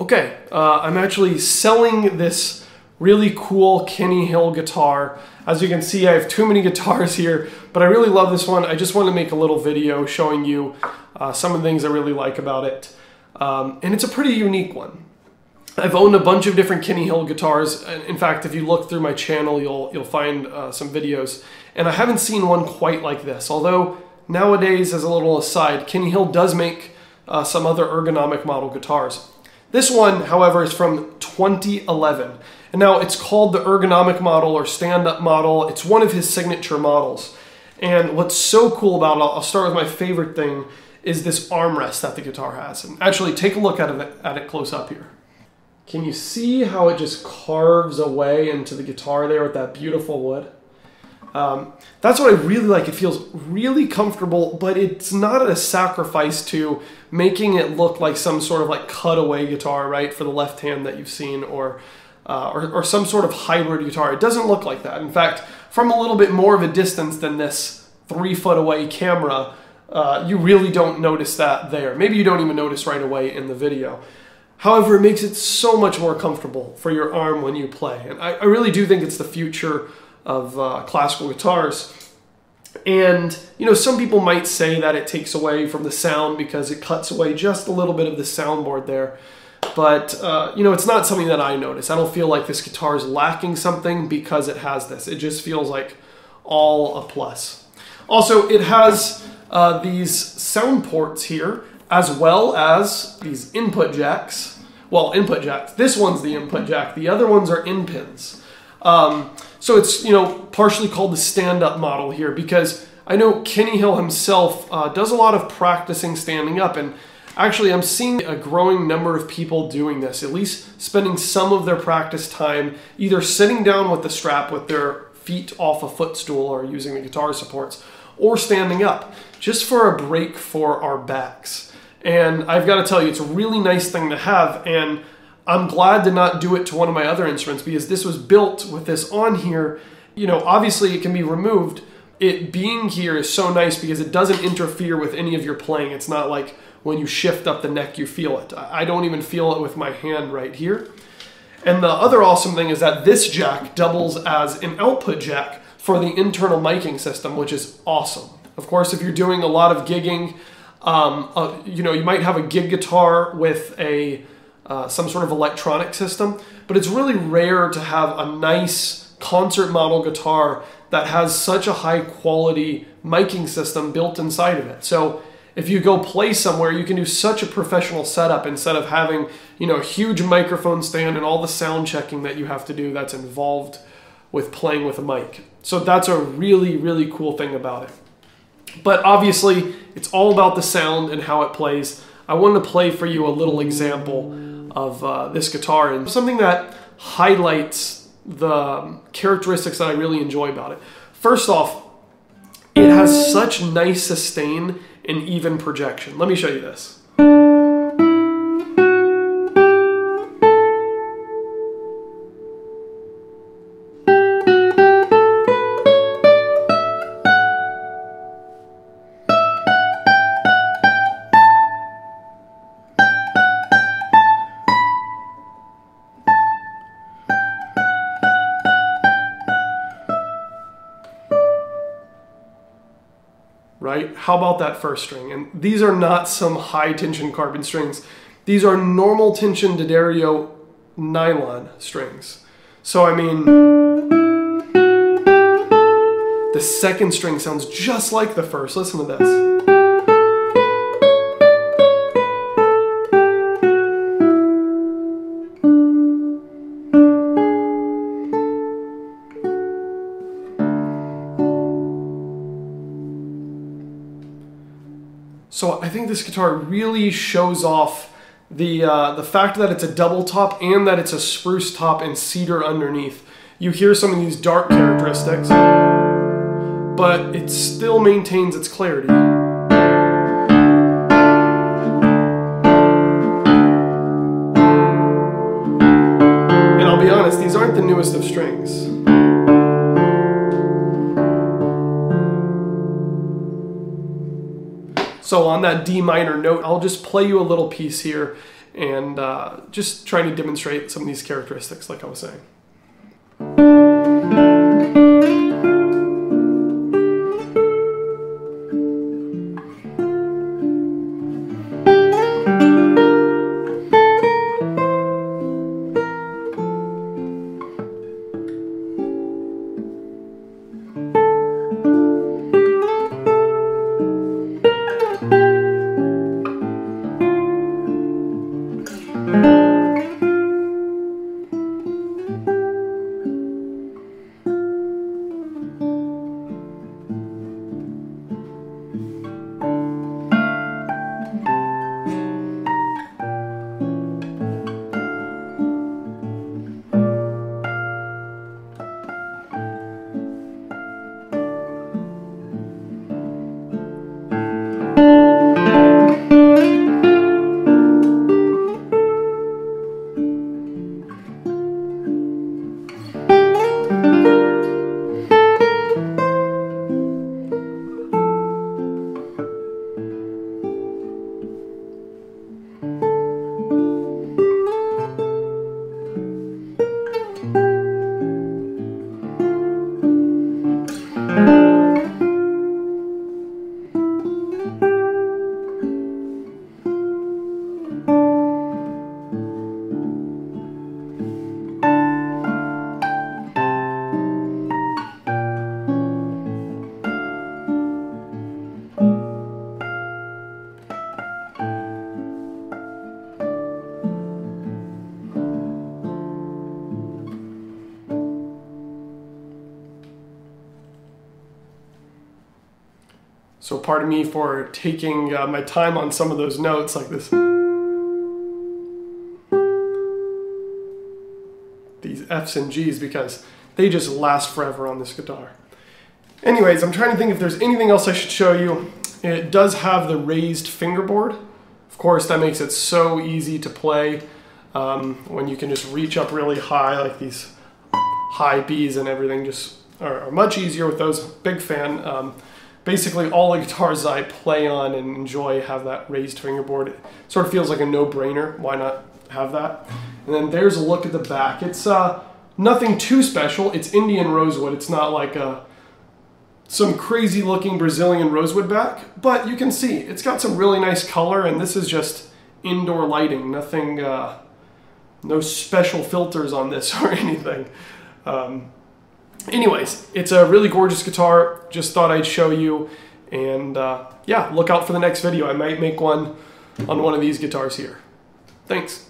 Okay, uh, I'm actually selling this really cool Kenny Hill guitar. As you can see, I have too many guitars here, but I really love this one. I just want to make a little video showing you uh, some of the things I really like about it. Um, and it's a pretty unique one. I've owned a bunch of different Kenny Hill guitars. In fact, if you look through my channel, you'll you'll find uh, some videos. And I haven't seen one quite like this. Although nowadays, as a little aside, Kenny Hill does make uh, some other ergonomic model guitars. This one, however, is from 2011. And now it's called the ergonomic model or stand-up model. It's one of his signature models. And what's so cool about it, I'll start with my favorite thing, is this armrest that the guitar has. And actually, take a look at it, at it close up here. Can you see how it just carves away into the guitar there with that beautiful wood? Um, that's what I really like. It feels really comfortable, but it's not a sacrifice to making it look like some sort of like cutaway guitar, right, for the left hand that you've seen, or, uh, or, or some sort of hybrid guitar. It doesn't look like that. In fact, from a little bit more of a distance than this three foot away camera, uh, you really don't notice that there. Maybe you don't even notice right away in the video. However, it makes it so much more comfortable for your arm when you play. And I, I really do think it's the future of uh, classical guitars. And, you know, some people might say that it takes away from the sound because it cuts away just a little bit of the soundboard there. But, uh, you know, it's not something that I notice. I don't feel like this guitar is lacking something because it has this. It just feels like all a plus. Also, it has uh, these sound ports here as well as these input jacks. Well, input jacks. This one's the input jack. The other ones are in pins. Um, so it's you know partially called the stand-up model here because I know Kenny Hill himself uh, does a lot of practicing standing up, and actually I'm seeing a growing number of people doing this. At least spending some of their practice time either sitting down with the strap with their feet off a footstool or using the guitar supports, or standing up, just for a break for our backs. And I've got to tell you, it's a really nice thing to have, and I'm glad to not do it to one of my other instruments because this was built with this on here. You know, obviously it can be removed. It being here is so nice because it doesn't interfere with any of your playing. It's not like when you shift up the neck, you feel it. I don't even feel it with my hand right here. And the other awesome thing is that this jack doubles as an output jack for the internal miking system, which is awesome. Of course, if you're doing a lot of gigging, um, uh, you know, you might have a gig guitar with a uh, some sort of electronic system, but it's really rare to have a nice concert model guitar that has such a high quality miking system built inside of it. So if you go play somewhere, you can do such a professional setup instead of having, you know, a huge microphone stand and all the sound checking that you have to do that's involved with playing with a mic. So that's a really, really cool thing about it. But obviously, it's all about the sound and how it plays. I wanted to play for you a little example of uh, this guitar and something that highlights the characteristics that I really enjoy about it. First off, it has such nice sustain and even projection. Let me show you this. How about that first string? And these are not some high tension carbon strings. These are normal tension D'Addario nylon strings. So I mean, the second string sounds just like the first. Listen to this. Think this guitar really shows off the uh, the fact that it's a double top and that it's a spruce top and cedar underneath. You hear some of these dark characteristics, but it still maintains its clarity. So on that D minor note, I'll just play you a little piece here and uh, just trying to demonstrate some of these characteristics like I was saying. So pardon me for taking uh, my time on some of those notes like this. These Fs and Gs because they just last forever on this guitar. Anyways, I'm trying to think if there's anything else I should show you. It does have the raised fingerboard. Of course, that makes it so easy to play um, when you can just reach up really high like these high Bs and everything just are, are much easier with those. Big fan. Um, basically all the guitars I play on and enjoy have that raised fingerboard. It sort of feels like a no-brainer. Why not have that? And then there's a look at the back. It's uh, nothing too special. It's Indian rosewood. It's not like a some crazy looking Brazilian rosewood back, but you can see it's got some really nice color and this is just indoor lighting. Nothing, uh, no special filters on this or anything. Um, anyways, it's a really gorgeous guitar. Just thought I'd show you. And uh, yeah, look out for the next video. I might make one on one of these guitars here. Thanks.